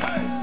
Hey.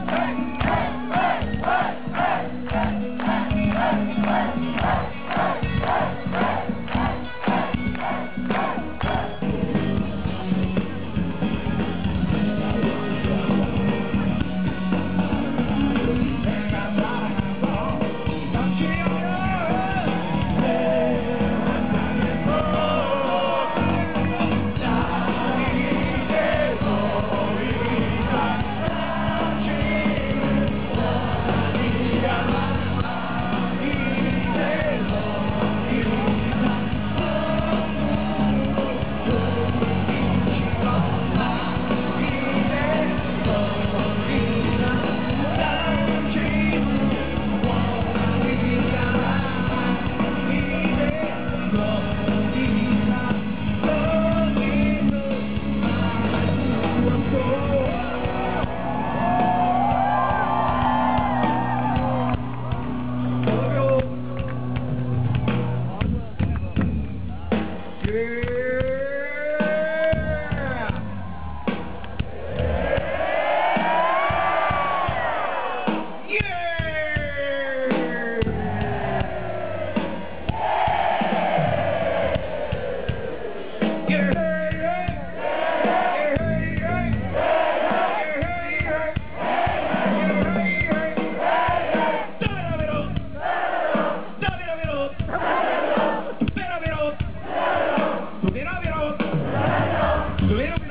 Little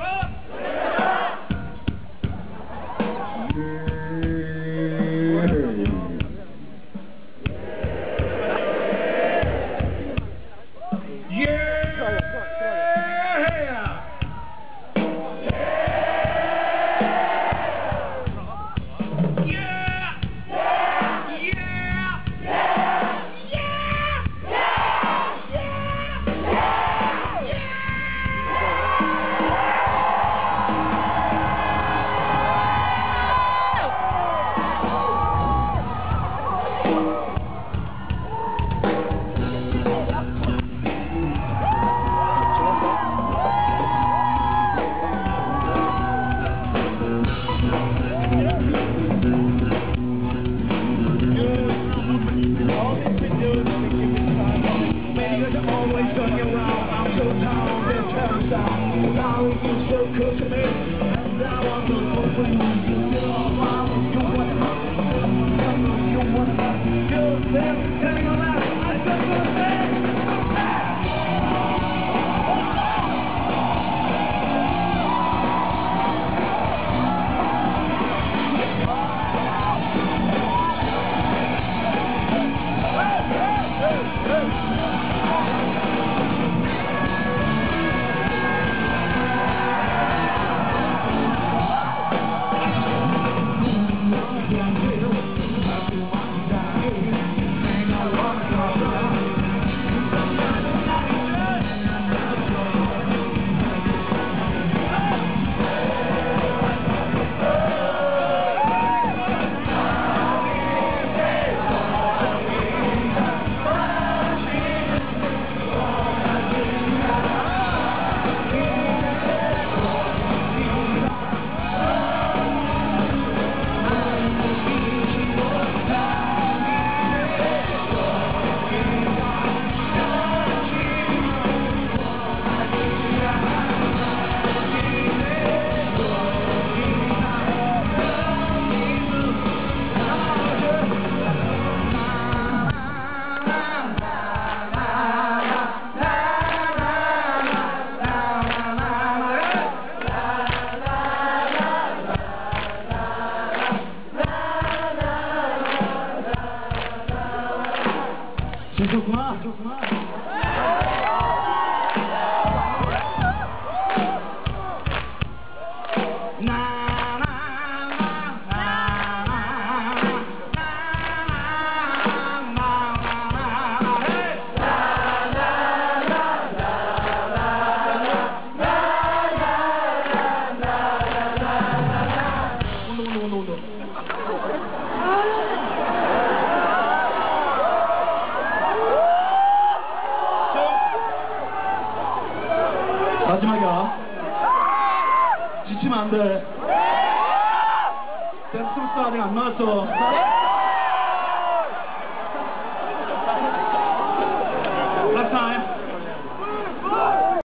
Você jogou? Você? 나왔는데 댄스 스타 아직 안 나왔죠?